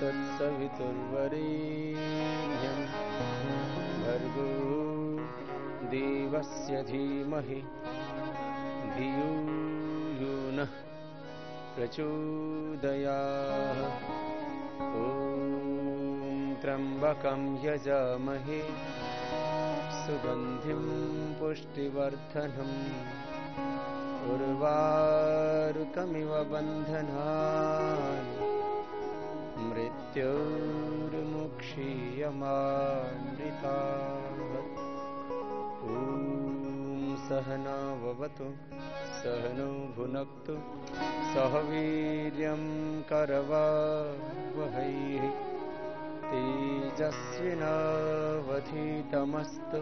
तत्सवितुर्वरेण्यं भर्गो देवस्य धीमहि धियो यो नः प्रचोदयाः। ॐ त्र्यम्बकं यजामहे सुगन्धिं पुष्टिवर्धनम् उर्वारुकमिव बन्धनान् मृत्योर्मुक्षीयमामृता ॐ सहनावतु सहनो भुनक्तु सह वीर्यं करवावहैः। तेजस्विनावधीतमस्तु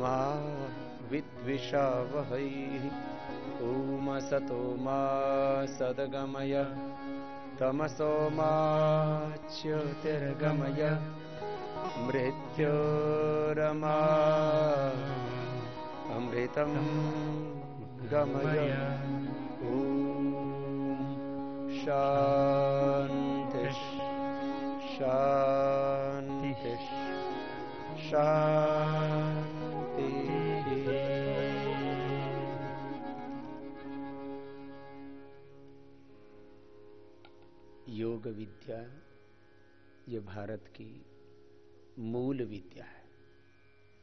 मा विद्विषावहैः। ॐ सतो मा सद्गमय। तमसो मा च्युतिर्गमय मृत्योरमा अमृतं गमय। शान्तिः शान्तिः योग विद्या ये भारत की मूल विद्या है।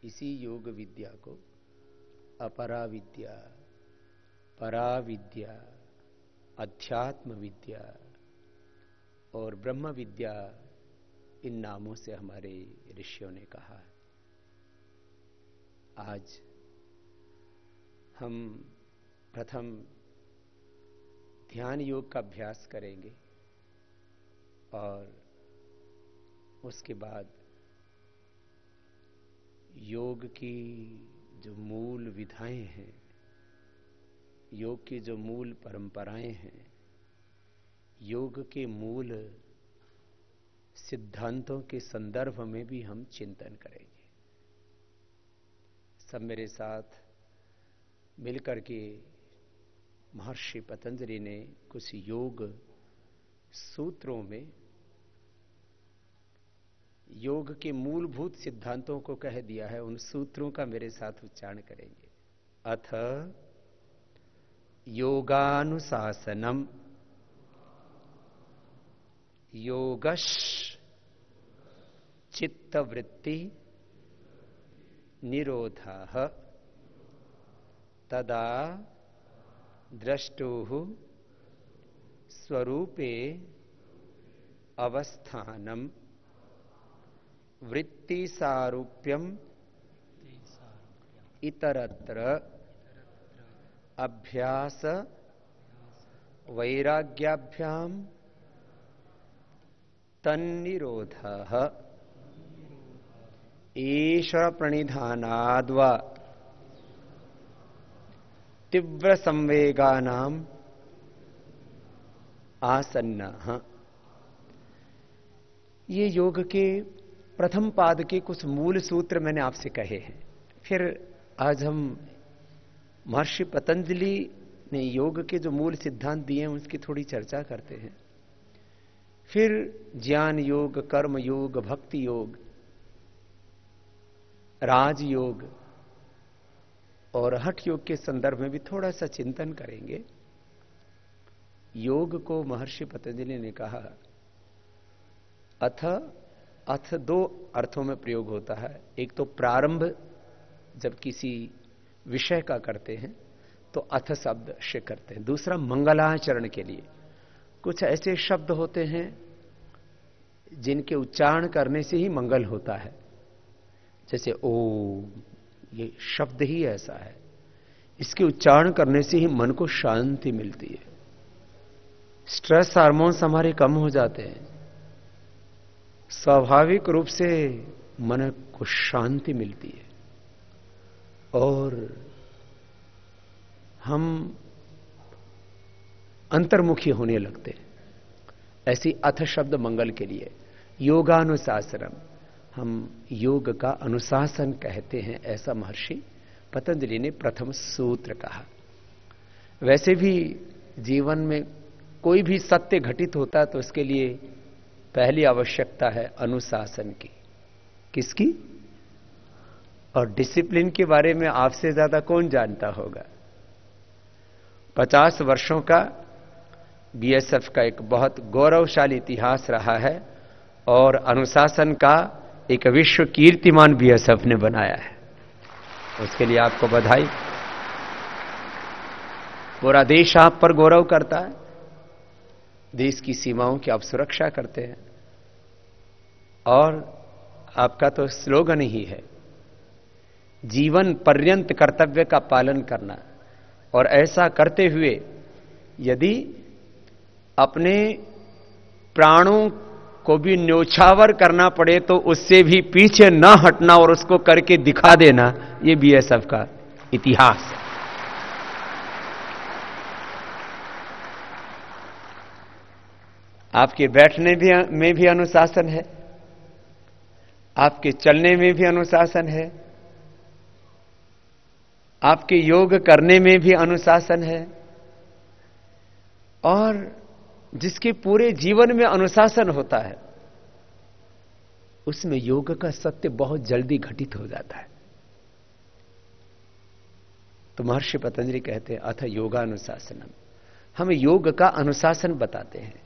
इसी योग विद्या को अपरा विद्या परा विद्या अध्यात्म विद्या और ब्रह्म विद्या इन नामों से हमारे ऋषियों ने कहा है। आज हम प्रथम ध्यान योग का अभ्यास करेंगे। और उसके बाद योग की जो मूल विधाएँ हैं, योग की जो मूल परंपराएँ हैं, योग के मूल सिद्धांतों के संदर्भ में भी हम चिंतन करेंगे। सब मेरे साथ मिलकर के महर्षि पतंजलि ने कुछ योग सूत्रों में योग के मूलभूत सिद्धांतों को कह दिया है, उन सूत्रों का मेरे साथ उच्चारण करेंगे। अथ योगानुशासनम, योगश चित्तवृत्ति निरोध, तदा द्रष्टु स्वरूपे अवस्थानम। वृत्ति सारूप्यम इतरत्र अभ्यास वैराग्याभ्याम तन्निरोध। ईश्वर प्रणिधानाद्वा तीव्र संवेगानाम आसन्न। ये योग के प्रथम पाद के कुछ मूल सूत्र मैंने आपसे कहे हैं। फिर आज हम महर्षि पतंजलि ने योग के जो मूल सिद्धांत दिए हैं, उसकी थोड़ी चर्चा करते हैं। फिर ज्ञान योग, कर्म योग, भक्ति योग राजयोग और हठ योग के संदर्भ में भी थोड़ा सा चिंतन करेंगे। योग को महर्षि पतंजलि ने कहा, अथ अथ दो अर्थों में प्रयोग होता है। एक तो प्रारंभ, जब किसी विषय का करते हैं तो अथ शब्द से करते हैं। दूसरा, मंगलाचरण के लिए। कुछ ऐसे शब्द होते हैं, जिनके उच्चारण करने से ही मंगल होता है। जैसे ओ ये शब्द ही ऐसा है। इसके उच्चारण करने से ही मन को शांति मिलती है। स्ट्रेस हार्मोन्स हमारे कम हो जाते हैं। स्वाभाविक रूप से मन को शांति मिलती है। और हम अंतर्मुखी होने लगते हैं। ऐसी अथ शब्द मंगल के लिए, योगानुशासनम। हम योग का अनुशासन कहते हैं, ऐसा महर्षि पतंजलि ने प्रथम सूत्र कहा। वैसे भी जीवन में कोई भी सत्य घटित होता तो उसके लिए पहली आवश्यकता है अनुशासन की। किसकी? और डिसिप्लिन के बारे में आपसे ज़्यादा कौन जानता होगा? पचास वर्षों का बीएसएफ का एक बहुत गौरवशाली इतिहास रहा है और अनुशासन का एक विश्व कीर्तिमान बीएसएफ ने बनाया है। उसके लिए आपको बधाई। पूरा देश आप पर गौरव करता है। देश की सीमाओं की आप सुरक्षा करते हैं। और आपका तो स्लोगन ही है, जीवन पर्यंत कर्तव्य का पालन करना। और ऐसा करते हुए यदि अपने प्राणों को भी न्योछावर करना पड़े तो उससे भी पीछे न हटना और उसको करके दिखा देना, ये बीएसएफ का इतिहास। है आपके बैठने भी, में भी अनुशासन है। आपके चलने में भी अनुशासन है। आपके योग करने में भी अनुशासन है। और जिसके पूरे जीवन में अनुशासन होता है, उसमें योग का सत्य बहुत जल्दी घटित हो जाता है। तो महर्षि पतंजलि कहते हैं, अथ योगानुशासनम। हम योग का अनुशासन बताते हैं।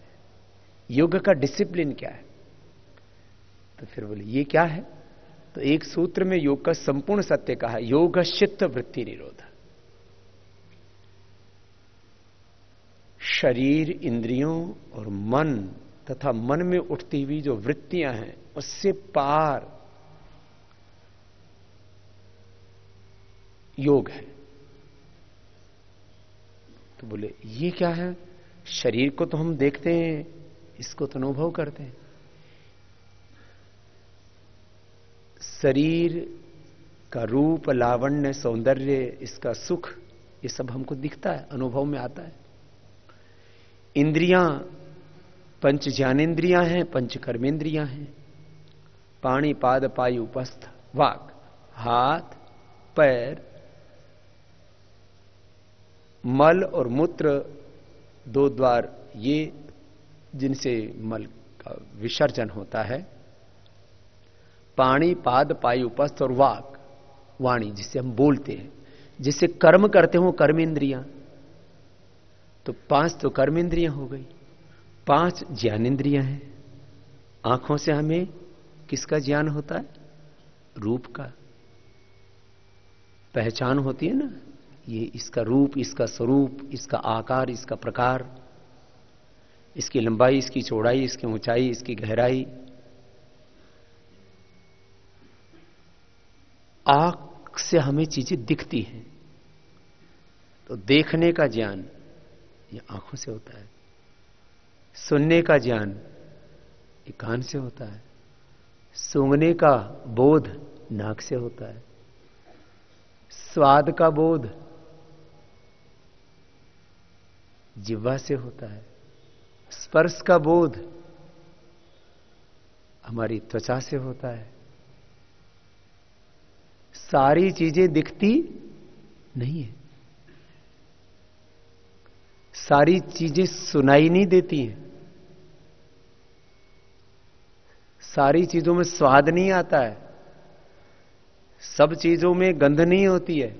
योग का डिसिप्लिन क्या है? तो फिर बोले, ये क्या है? तो एक सूत्र में योग का संपूर्ण सत्य कहा योग चित्त वृत्ति निरोध। शरीर, इंद्रियों और मन तथा मन में उठती हुई जो वृत्तियाँ हैं, उससे पार योग है। तो बोले, ये क्या है? शरीर को तो हम देखते हैं इसको तो अनुभव करते हैं। शरीर का रूप, लावण्य, सौंदर्य, इसका सुख, ये सब हमको दिखता है, अनुभव में आता है। इंद्रियाँ, पंच ज्ञानेन्द्रियाँ हैं, पंच कर्मेंद्रियाँ हैं। पाणी, पाद, पायु उपस्थ वाक, हाथ, पैर, मल और मूत्र, दो द्वार, ये जिनसे मल का विसर्जन होता है। पाणी, पाद पाई उपस्थ और वाक, वाणी जिसे हम बोलते हैं, जिससे कर्म करते हो कर्म इंद्रिया तो पाँच तो कर्म इंद्रिया हो गई। पाँच ज्ञान इंद्रिया हैं। आँखों से हमें किसका ज्ञान होता है? रूप का। पहचान होती है ना? ये इसका रूप, इसका स्वरूप, इसका आकार, इसका प्रकार। इसकी लंबाई, इसकी चौड़ाई, इसकी ऊंचाई, इसकी गहराई। आँख से हमें चीज़ें दिखती हैं। तो देखने का ज्ञान ये आँखों से होता है। सुनने का ज्ञान ये कान से होता है। सूंघने का बोध नाक से होता है। स्वाद का बोध जिह्वा से होता है। स्पर्श का बोध हमारी त्वचा से होता है। सारी चीज़ें दिखती नहीं है। सारी चीज़ें सुनाई नहीं देती हैं। सारी चीज़ों में स्वाद नहीं आता है। सब चीज़ों में गंध नहीं होती है।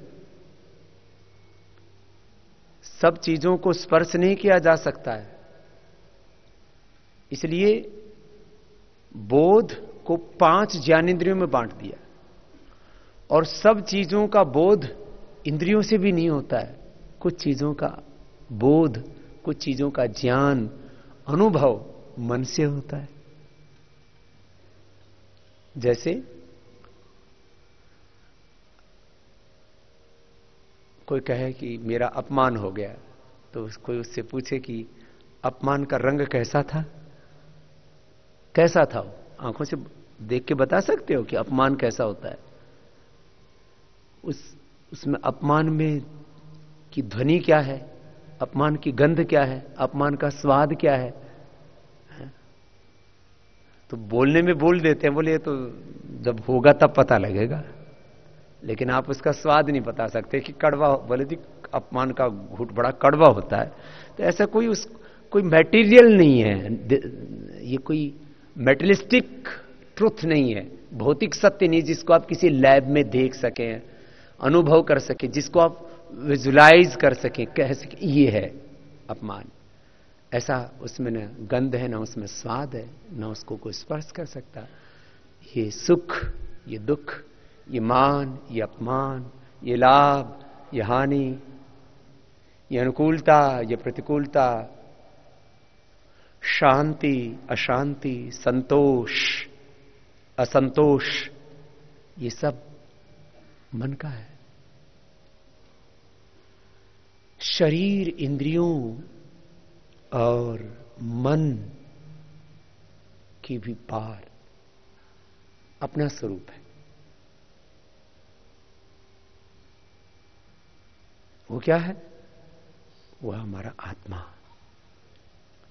सब चीज़ों को स्पर्श नहीं किया जा सकता है। इसलिए बोध को पाँच ज्ञानेन्द्रियों में बांट दिया। और सब चीज़ों का बोध इंद्रियों से भी नहीं होता है। कुछ चीज़ों का बोध, कुछ चीज़ों का ज्ञान, अनुभव मन से होता है। जैसे कोई कहे कि मेरा अपमान हो गया तो कोई उससे पूछे कि अपमान का रंग कैसा था? कैसा था? वो आँखों से देख के बता सकते हो कि अपमान कैसा होता है? उस, उसमें अपमान में की ध्वनि क्या है? अपमान की गंध क्या है? अपमान का स्वाद क्या है? तो बोलने में बोल देते हैं, बोले तो जब होगा तब पता लगेगा। लेकिन आप उसका स्वाद नहीं बता सकते कि कड़वा बोले थी अपमान का घुट, बड़ा कड़वा होता है। तो ऐसा कोई उस, कोई मेटीरियल नहीं है। ये कोई मेटलिस्टिक ट्रुथ नहीं है। भौतिक सत्य नहीं जिसको आप किसी लैब में देख सकें, अनुभव कर सके, जिसको आप विजुलाइज कर सके, कह सके, ये है अपमान। ऐसा उसमें न गंध है, ना उसमें स्वाद है, ना उसको कोई स्पर्श कर सकता। ये सुख, ये दुख, ये मान, ये अपमान, ये लाभ, ये हानि, ये अनुकूलता, ये प्रतिकूलता शांति, अशांति, संतोष, असंतोष, ये सब मन का है। शरीर, इंद्रियों और मन की भी पार अपना स्वरूप है। वो क्या है? वह हमारा आत्मा।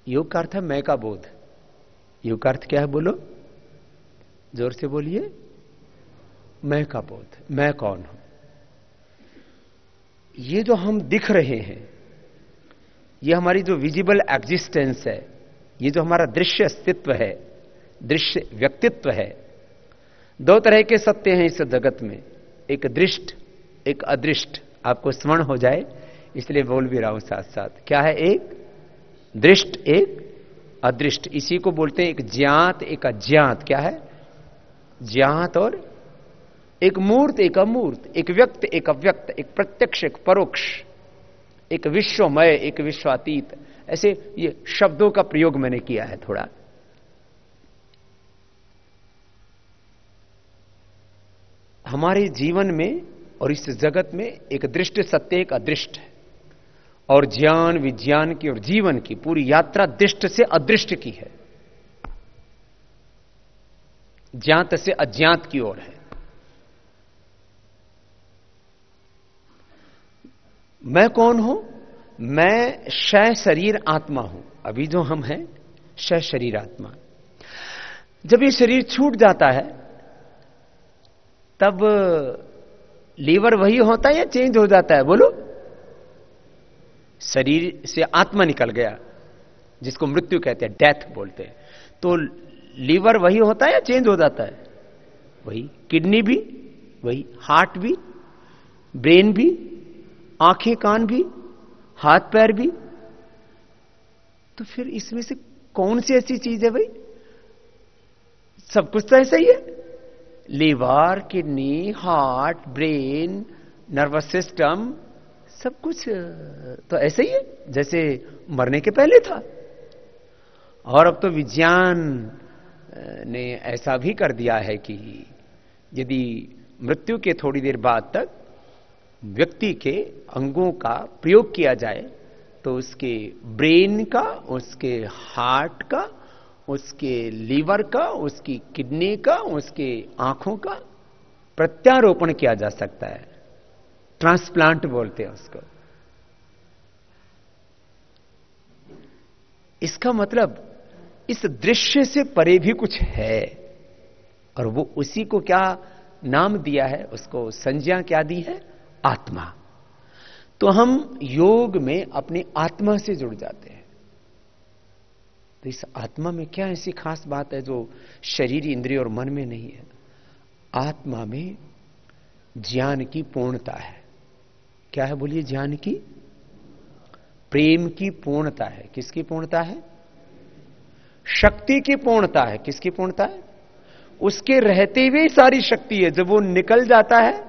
योग का अर्थ है मैं का बोध। योग का अर्थ क्या है बोलो? ज़ोर से बोलिए। मैं का बोध। मैं कौन हूँ? ये जो हम दिख रहे हैं, ये हमारी जो विजिबल एग्जिस्टेंस है, ये जो हमारा दृश्य अस्तित्व है, दृश्य व्यक्तित्व है, दो तरह के सत्य हैं इस जगत में। एक दृष्ट, एक अदृष्ट। आपको स्मरण हो जाए, इसलिए बोल भी रहा हूँ साथ साथ क्या है एक? दृष्ट एक, अदृष्ट। इसी को बोलते हैं एक ज्ञात, एक अज्ञात। क्या है? ज्ञात और एक मूर्त, एक अमूर्त, एक व्यक्त, एक अव्यक्त, एक प्रत्यक्ष, एक परोक्ष, एक विश्वमय, एक विश्वातीत। ऐसे ये शब्दों का प्रयोग मैंने किया है थोड़ा। हमारे जीवन में और इस जगत में एक दृष्ट सत्य, एक अदृष्ट है। और ज्ञान, विज्ञान की और जीवन की पूरी यात्रा दृष्ट से अदृष्ट की है। ज्ञात से अज्ञात की ओर है। मैं कौन हूँ? मैं शय शरीर आत्मा हूँ। अभी जो हम हैं शय शरीर आत्मा। जब ये शरीर छूट जाता है, तब लीवर वही होता है या चेंज हो जाता है? बोलो। शरीर से आत्मा निकल गया, जिसको मृत्यु कहते हैं डेथ बोलते हैं। तो लीवर वही होता है या चेंज हो जाता है? वही। किडनी भी, वही। हार्ट भी ब्रेन भी, आँखें, कान भी, हाथ, पैर भी। तो फिर इसमें से कौन सी ऐसी चीज़ है भाई? सब कुछ तो ऐसा ही है। Liver kidney heart brain nervous system सब कुछ तो ऐसे ही है, जैसे मरने के पहले था। और अब तो विज्ञान ने ऐसा भी कर दिया है कि यदि मृत्यु के थोड़ी देर बाद तक व्यक्ति के अंगों का प्रयोग किया जाए तो उसके ब्रेन का, उसके हार्ट का, उसके लीवर का, उसकी किडनी का, उसके आँखों का प्रत्यारोपण किया जा सकता है। ट्रांसप्लांट बोलते हैं उसको। इसका मतलब इस दृश्य से परे भी कुछ है, और वो उसी को क्या नाम दिया है, उसको संज्ञा क्या दी है? आत्मा। तो हम योग में अपने आत्मा से जुड़ जाते हैं। तो इस आत्मा में क्या ऐसी खास बात है जो शरीर, इंद्रिय और मन में नहीं है? आत्मा में ज्ञान की पूर्णता है। क्या है बोलिए, ज्ञान की? प्रेम की पूर्णता है। किसकी पूर्णता है? शक्ति की पूर्णता है। किसकी पूर्णता है? उसके रहते हुए सारी शक्ति है। जब वो निकल जाता है,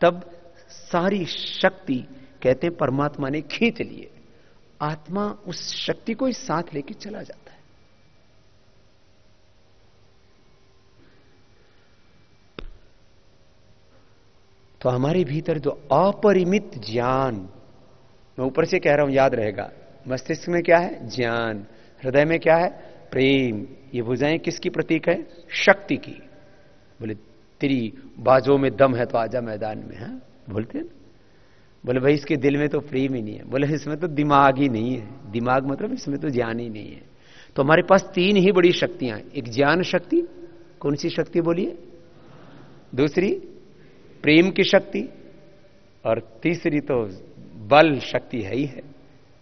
तब सारी शक्ति, कहते परमात्मा ने खींच लिए। आत्मा उस शक्ति को ही साथ लेके चला जाता है। तो हमारे भीतर जो अपरिमित ज्ञान, मैं ऊपर से कह रहा हूँ, याद रहेगा, मस्तिष्क में क्या है? ज्ञान। हृदय में क्या है? प्रेम। ये भुजाएँ किसकी प्रतीक है? शक्ति की। बोले, तेरी बाजों में दम है तो आजा मैदान में, है? हाँ? बोलते हैं बोले, भाई, इसके दिल में तो प्रेम ही नहीं है। बोले, इसमें तो दिमाग ही नहीं है। दिमाग मतलब इसमें तो ज्ञान ही नहीं है। तो हमारे पास तीन ही बड़ी शक्तियाँ एक ज्ञान शक्ति, कौन सी शक्ति बोलिए? दूसरी प्रेम की शक्ति और तीसरी तो बल शक्ति है ही है।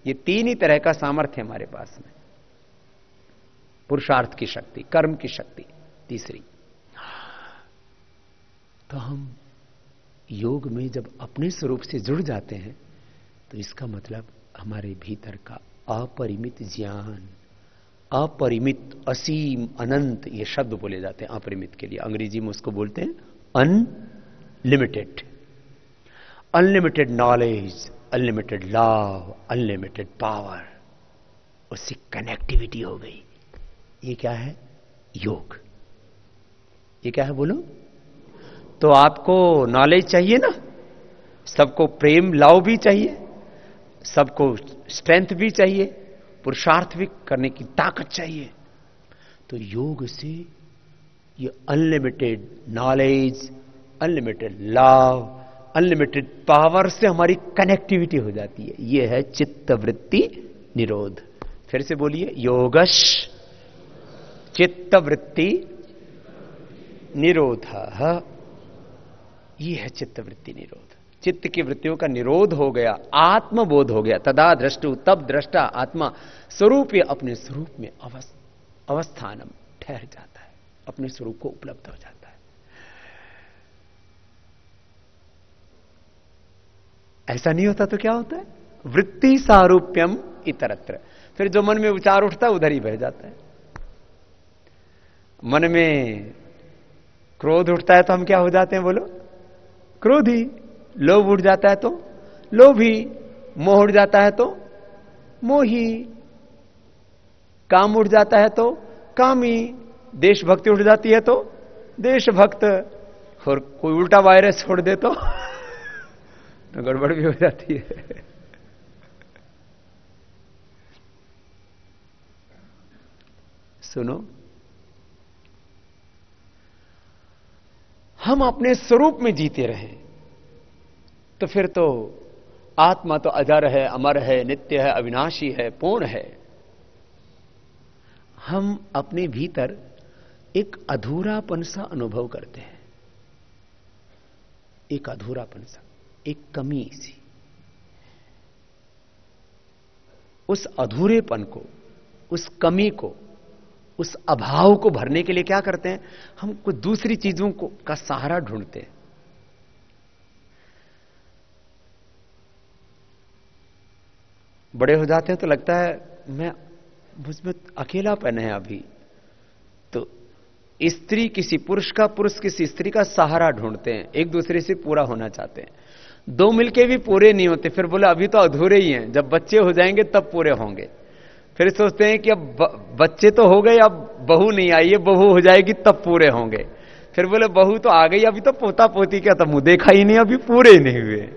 ये तीन ही तरह का सामर्थ्य हमारे पास में। पुरुषार्थ की शक्ति, कर्म की शक्ति, तीसरी। तो हम योग में जब अपने स्वरूप से जुड़ जाते हैं तो इसका मतलब हमारे भीतर का अपरिमित ज्ञान, अपरिमित असीम अनंत, ये शब्द बोले जाते हैं अपरिमित के लिए। अंग्रेज़ी में उसको बोलते हैं unlimited unlimited knowledge unlimited love unlimited power उससे कनेक्टिविटी हो गई। ये क्या है? योग। ये क्या है बोलो? तो आपको नॉलेज चाहिए ना? सबको प्रेम, लव भी चाहिए। सबको स्ट्रेंथ भी चाहिए। पुरुषार्थ भी करने की ताकत चाहिए। तो योग से ये unlimited knowledge unlimited love unlimited power से हमारी कनेक्टिविटी हो जाती है। यह है चित्त वृत्ति निरोध। फिर से बोलिए, योगश चित्त वृत्ति निरोध। यह है चित्त वृत्ति निरोध। चित्त की वृत्तियों का निरोध हो गया, आत्मबोध हो गया। तदा दृष्टु, तब दृष्टा आत्मा स्वरूप अपने स्वरूप में अवस्थानम ठहर जाता है, अपने स्वरूप को उपलब्ध हो जाता है। ऐसा नहीं होता तो क्या होता है? वृत्ति सारूप्यम इतरत्र। फिर जो मन में विचार उठता है उधर ही बह जाता है। मन में क्रोध उठता है तो हम क्या हो जाते हैं बोलो? क्रोधी। लोभ उठ जाता है तो? लोभी। मोह उठ जाता है तो? मोही। काम उठ जाता है तो? कामी। देशभक्ति उठ जाती है तो? देशभक्त। और कोई उल्टा वायरस छोड़ दे तो, तो गड़बड़ भी हो जाती है। सुनो। हम अपने स्वरूप में जीते रहे तो फिर तो आत्मा तो अजर है, अमर है, नित्य है, अविनाशी है, पूर्ण है। हम अपने भीतर एक अधूरापन सा अनुभव करते हैं। एक अधूरापन सा। एक कमी सी। उस अधूरेपन को, उस कमी को, उस अभाव को भरने के लिए क्या करते हैं? हम कुछ दूसरी चीज़ों को, का सहारा ढूंढते हैं। बड़े हो जाते हैं तो लगता है, मैं, मुझमें अकेलापन है अभी। तो स्त्री किसी पुरुष का, पुरुष किसी स्त्री का सहारा ढूंढते हैं, एक दूसरे से पूरा होना चाहते हैं। दो मिलके भी पूरे नहीं होते, फिर बोले, अभी तो अधूरे ही हैं। जब बच्चे हो जाएँगे, तब पूरे होंगे। फिर सोचते हैं कि अब बच्चे तो हो गए, अब बहू नहीं आई है, बहू हो जाएगी, तब पूरे होंगे। फिर बोले, बहू तो आ गई, अभी तो पोता पोती क्या तो मुँह देखा ही नहीं, अभी पूरे ही नहीं हुए।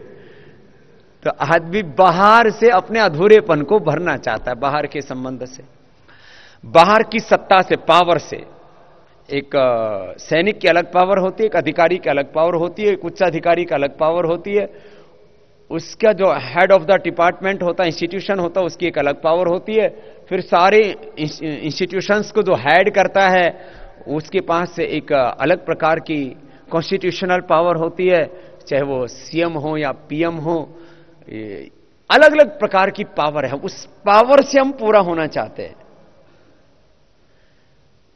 तो आदमी बाहर से अपने अधूरेपन को भरना चाहता है, बाहर के संबंध से। बाहर की सत्ता से, पावर से। एक सैनिक की अलग पावर होती है, एक अधिकारी की अलग पावर होती है, एक उच्च अधिकारी की अलग पावर होती है। उसका जो हेड ऑफ़ द डिपार्टमेंट होता है इंस्टीट्यूशन होता है उसकी एक अलग पावर होती है। फिर सारे इंस्टीट्यूशंस को जो हेड करता है, उसके पास से एक अलग प्रकार की कॉन्स्टिट्यूशनल पावर होती है, चाहे वो सीएम हो या पीएम हो अलग अलग प्रकार की पावर है। उस पावर से हम पूरा होना चाहते हैं।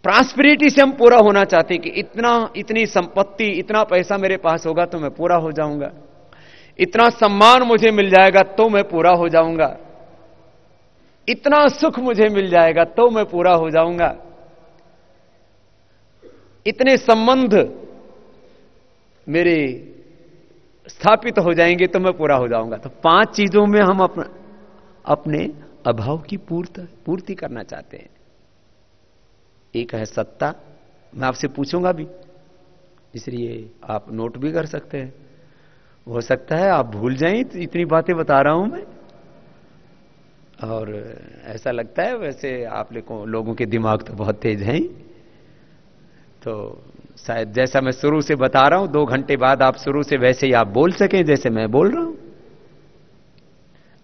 ट्रांसपेरिटी से हम पूरा होना चाहते हैं कि इतना, इतनी संपत्ति, इतना पैसा मेरे पास होगा तो मैं पूरा हो जाऊँगा। इतना सम्मान मुझे मिल जाएगा तो मैं पूरा हो जाऊँगा। इतना सुख मुझे मिल जाएगा तो मैं पूरा हो जाऊँगा। इतने संबंध मेरे स्थापित हो जाएँगे तो मैं पूरा हो जाऊँगा। तो पाँच चीज़ों में हम अपने अभाव की पूर्त, पूर्ति करना चाहते हैं। एक है सत्ता। मैं आपसे पूछूँगा भी। इसलिए आप नोट भी कर सकते हैं। हो सकता है आप भूल जाएँ, इतनी बातें बता रहा हूँ मैं। और ऐसा लगता है वैसे आप लोगों के दिमाग तो बहुत तेज हैं। तो शायद जैसा मैं शुरू से बता रहा हूँ, दो घंटे बाद आप शुरू से वैसे ही आप बोल सकें जैसे मैं बोल रहा हूँ।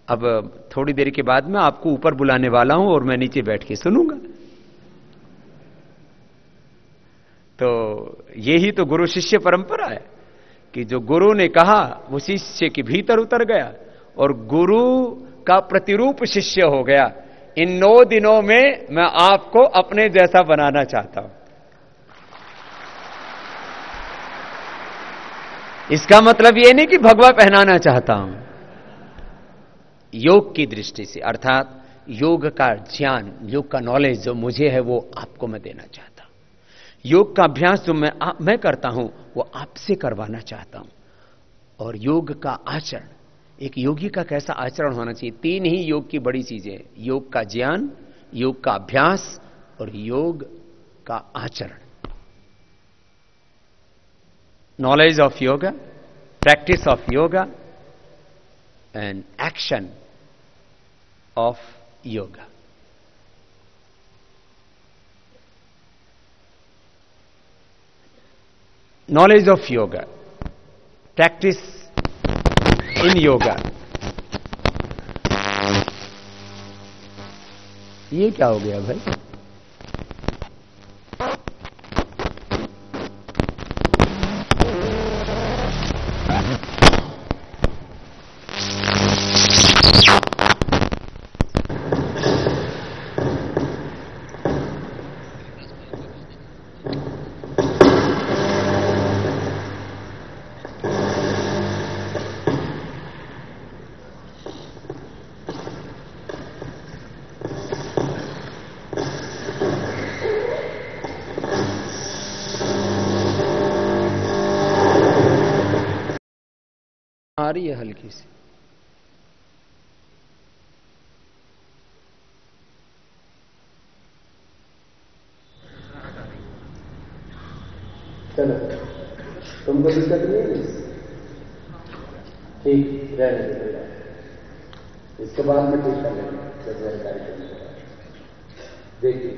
अब थोड़ी देर के बाद मैं आपको ऊपर बुलाने वाला हूँ और मैं नीचे बैठ के सुनूँगा। तो यही तो गुरु शिष्य परंपरा है कि जो गुरु ने कहा, वो शिष्य के भीतर उतर गया और गुरु का प्रतिरूप शिष्य हो गया। इन नौ दिनों में मैं आपको अपने जैसा बनाना चाहता हूँ। इसका मतलब यह नहीं कि भगवा पहनाना चाहता हूँ। योग की दृष्टि से, अर्थात योग का ज्ञान, योग का नॉलेज जो मुझे है, वो आपको मैं देना चाहता हूँ। योग का अभ्यास जो मैं आ, मैं करता हूँ वो आपसे करवाना चाहता हूँ। और योग का आचरण एक योगी का कैसा आचरण होना चाहिए? तीन ही योग की बड़ी चीज़ें योग का ज्ञान योग का अभ्यास और योग का आचरण। Knowledge of yoga, practice of yoga, and action of yoga. Knowledge of yoga, practice in yoga. ये क्या हो गया भाई रही है हल्की सी। चलो, तुमको दिक्कत नहीं है? ठीक रहने इसके बाद में ठीक कर लेंगे देखिए,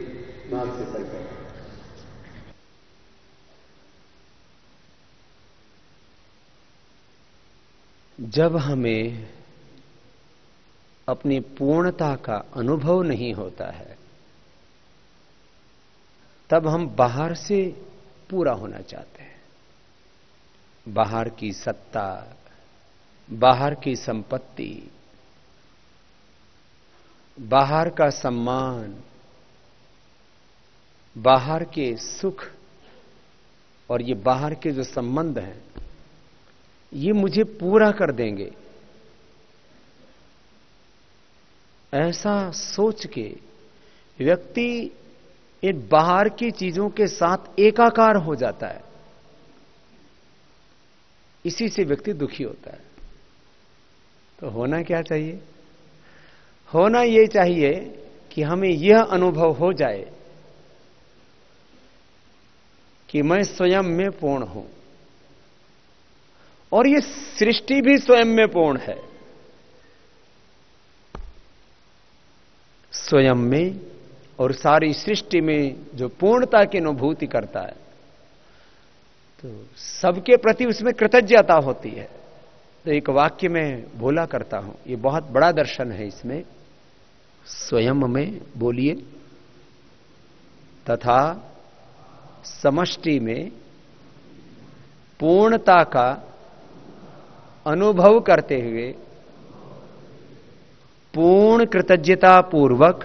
नाक से चल जब हमें अपनी पूर्णता का अनुभव नहीं होता है, तब हम बाहर से पूरा होना चाहते हैं। बाहर की सत्ता, बाहर की संपत्ति, बाहर का सम्मान, बाहर के सुख और ये बाहर के जो संबंध हैं ये मुझे पूरा कर देंगे। ऐसा सोच के व्यक्ति इन बाहर की चीज़ों के साथ एकाकार हो जाता है। इसी से व्यक्ति दुखी होता है। तो होना क्या चाहिए? होना यह चाहिए कि हमें यह अनुभव हो जाए कि मैं स्वयं में पूर्ण हूँ। और ये सृष्टि भी स्वयं में पूर्ण है। स्वयं में और सारी सृष्टि में जो पूर्णता की अनुभूति करता है तो सबके प्रति उसमें कृतज्ञता होती है। तो एक वाक्य में बोला करता हूँ, ये बहुत बड़ा दर्शन है इसमें। स्वयं में बोलिए, तथा समष्टि में पूर्णता का अनुभव करते हुए पूर्ण कृतज्ञता पूर्वक,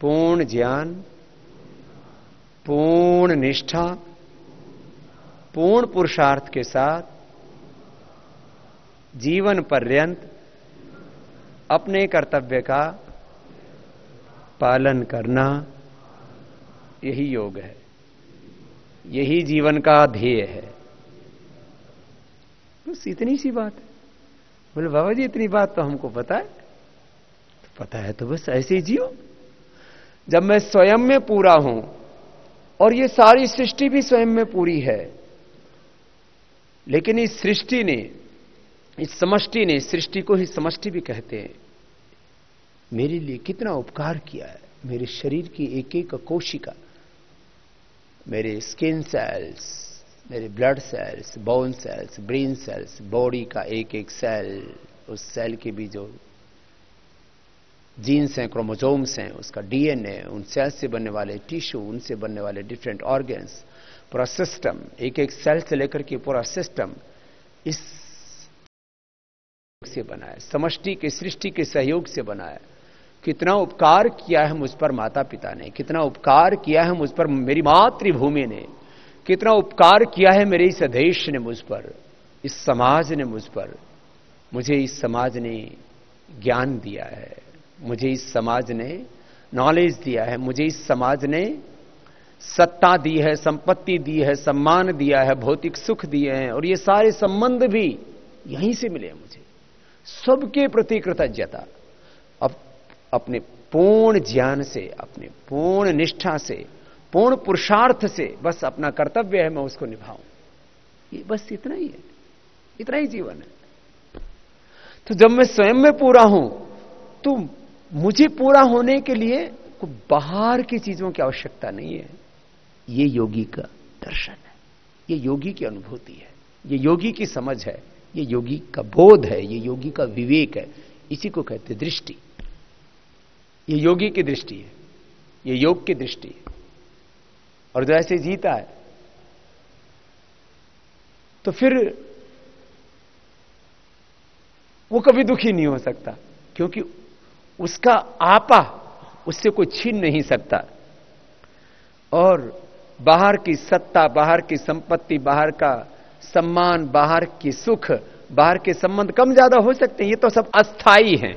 पूर्ण ज्ञान, पूर्ण निष्ठा, पूर्ण पुरुषार्थ के साथ जीवन पर्यंत अपने कर्तव्य का पालन करना यही योग है। यही जीवन का ध्येय है। बस इतनी सी बात। है बोले, बाबा जी, इतनी बात तो हमको पता है। तो पता है तो बस ऐसे ही जियो। जब मैं स्वयं में पूरा हूँ, और ये सारी सृष्टि भी स्वयं में पूरी है, लेकिन इस सृष्टि ने, इस समष्टि ने, सृष्टि को ही समष्टि भी कहते हैं। मेरे लिए कितना उपकार किया है। मेरे शरीर की एक एक कोशिका, मेरे स्किन सेल्स मेरे blood cells bone cells brain cells body का एक एक सेल उस सेल के भी जो जीन्स हैं क्रोमोजोम्स हैं, उसका डीएनए उन सेल्स से बनने वाले टिश्यू उनसे बनने वाले डिफरेंट ऑर्गन्स पूरा सिस्टम एक एक सेल से लेकर के पूरा सिस्टम इस से बनाया समष्टि के, सृष्टि के सहयोग से बनाया कितना उपकार किया है मुझ पर माता पिता ने, कितना उपकार किया है मुझ पर मेरी मातृभूमि ने। कितना उपकार किया है मेरे इस देश ने मुझ पर, इस समाज ने मुझ पर। मुझे इस समाज ने ज्ञान दिया है, मुझे इस समाज ने नॉलेज दिया है, मुझे इस समाज ने सत्ता दी है, संपत्ति दी है, सम्मान दिया है, भौतिक सुख दिए हैं, और ये सारे संबंध भी यहीं से मिले हैं मुझे। सबके प्रति कृतज्ञता। अब अपने पूर्ण ज्ञान से, अपने पूर्ण निष्ठा से पूर्ण पुरुषार्थ से बस अपना कर्तव्य है, मैं उसको निभाऊं। ये बस इतना ही है। इतना ही जीवन है। तो जब मैं स्वयं में पूरा हूँ तो मुझे पूरा होने के लिए बाहर की चीज़ों की आवश्यकता नहीं है। ये योगी का दर्शन है। ये योगी की अनुभूति है। ये योगी की समझ है। ये योगी का बोध है। ये योगी का विवेक है। इसी को कहते दृष्टि। ये योगी की दृष्टि है। ये योग की दृष्टि है। और जो ऐसे जीता है। तो फिर वो कभी दुखी नहीं हो सकता, क्योंकि उसका आपा उससे कोई छीन नहीं सकता। और बाहर की सत्ता, बाहर की संपत्ति, बाहर का सम्मान, बाहर की सुख, बाहर के संबंध कम ज़्यादा हो सकते हैं। ये तो सब अस्थाई हैं।